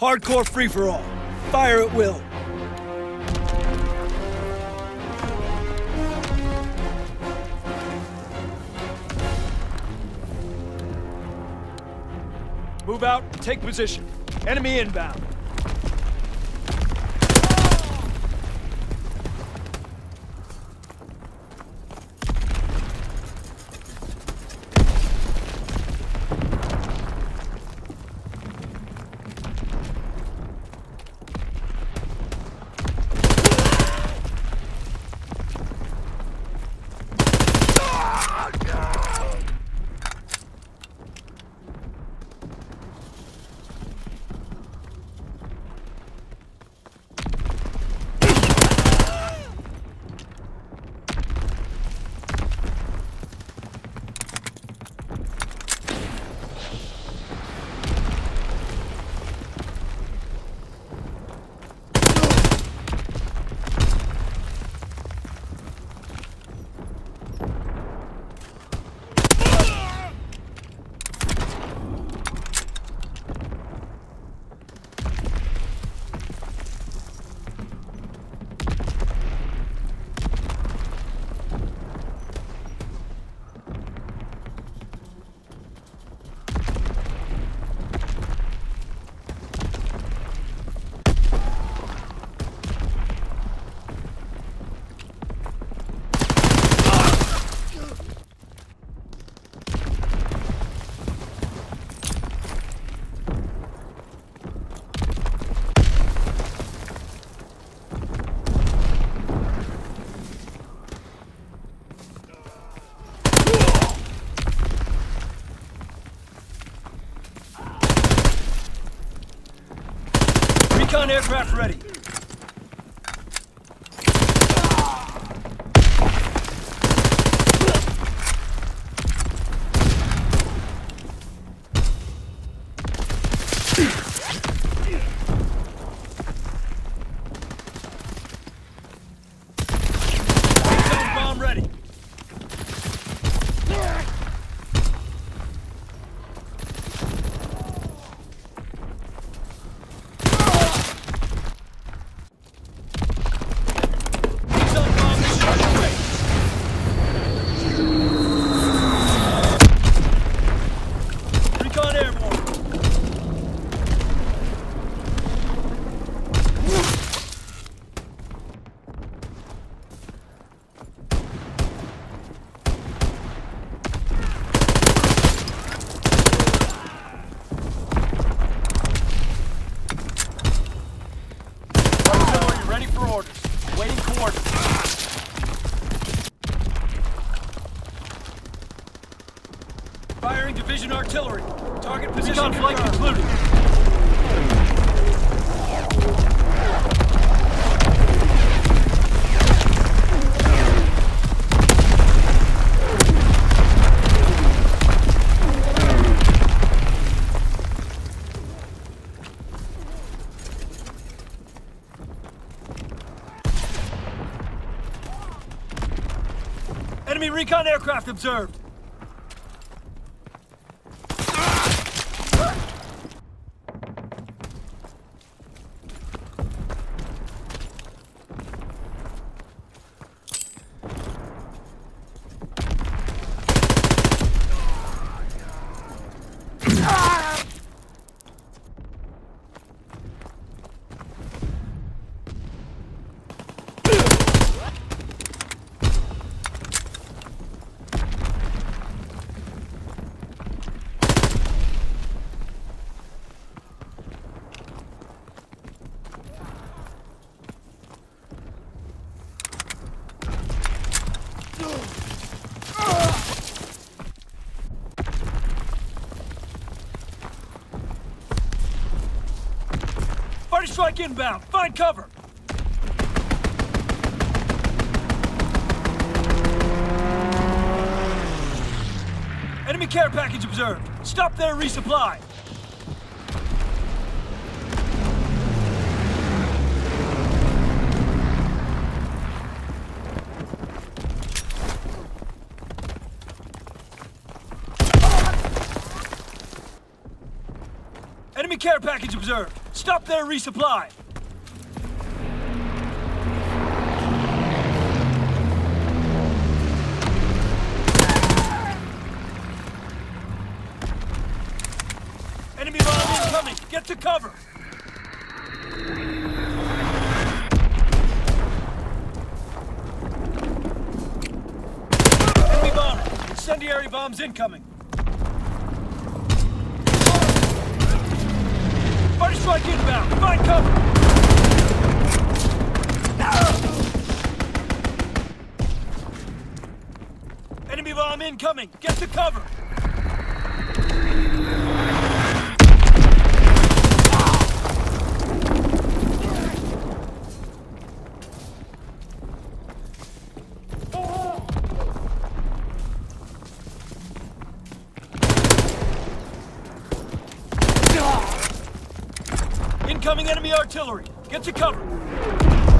Hardcore free-for-all. Fire at will. Move out, take position. Enemy inbound. Recon aircraft ready. Recon bomb ready. Recon bomb mission underway. Recon airborne. Artillery ready for orders. Waiting coordinates. Firing division artillery. Target position Recon flight concluded. Enemy recon aircraft observed. Party strike inbound. Find cover. Enemy care package observed. Stop there, resupply. Enemy care package observed. Stop there, resupply! Enemy bomb incoming! Get to cover! Enemy bomber! Incendiary bombs incoming! Party strike inbound! Find cover! Enemy bomb incoming! Get to cover! Incoming enemy artillery! Get to cover!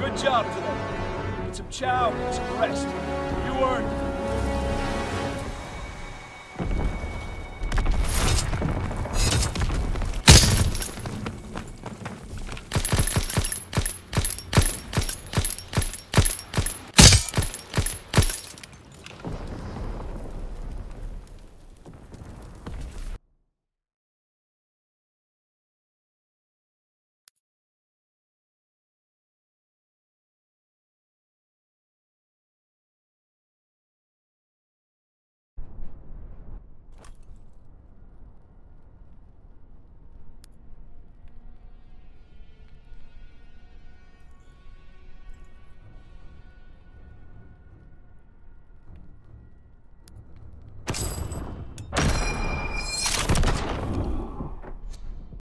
Good job today. Get some chow and some rest. You earned it.